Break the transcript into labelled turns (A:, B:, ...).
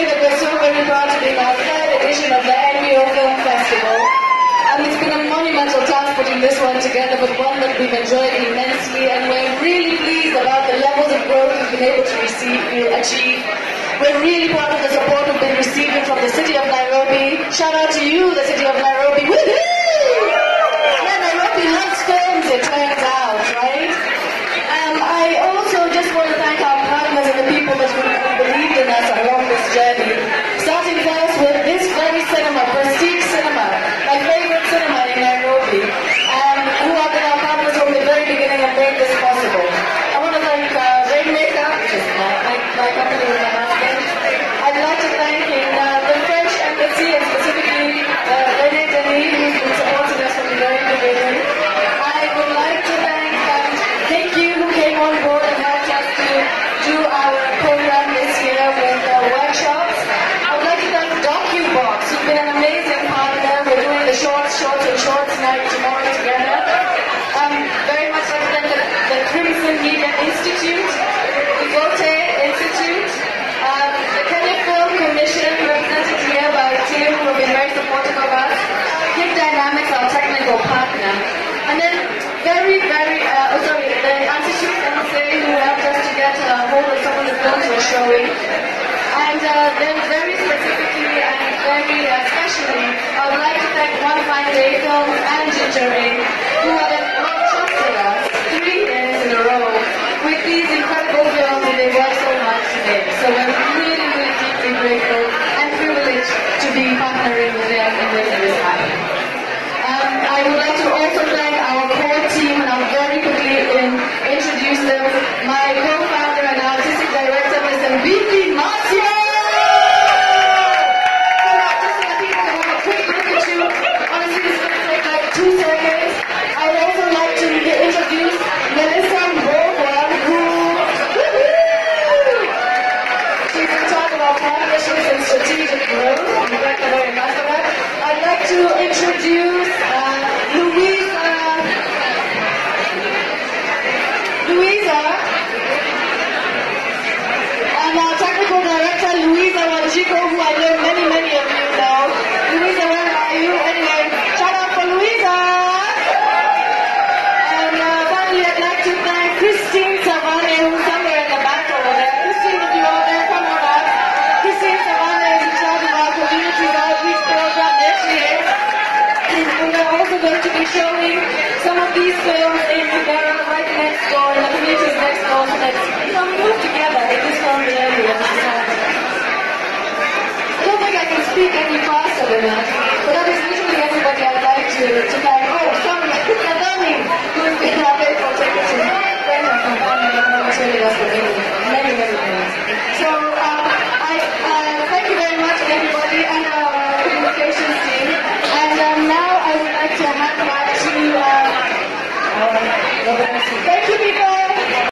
A: say that we're so very proud to be in our third edition of the NBO Film Festival. And it's been a monumental task putting this one together, but one that we've enjoyed immensely. And we're really pleased about the levels of growth we've been able to receive, achieve. We're really proud of the support we've been receiving from the City of Nairobi. Shout out to you, the City of Nairobi. Very beginning and made this possible. I want to thank uh, Rainmaker, my, my, company with my. I'd like to thank in, uh, the French Embassy and specifically uh, René Denis, who's been supporting us from the very beginning. I would like to thank um, Nick Yu, who came on board and helped us to do our program this year with uh, workshops. I would like to thank DocuBox, who's been an amazing partner. We're doing the shorts, shorts, and shorts night tomorrow together. Um, very much like to thank the, the Crimson Media Institute, the Goethe Institute, um, the Kenya Film Commission, represented here by Tim, who have been very supportive of us, Hip Dynamics, our technical partner, and then very, very, uh, oh, sorry, the Institute NSA, who helped us to get a hold of some of the films. And uh, then very specifically and very uh, specially, I would like to thank One Fine Day Films and Ginger Ink, who have entrusted us three years in a row with these incredible films and they work so much today. So Wanjiku, who. I know of these films in Uganda uh, right next door, in the communities next door, so that you know, we move together. In this film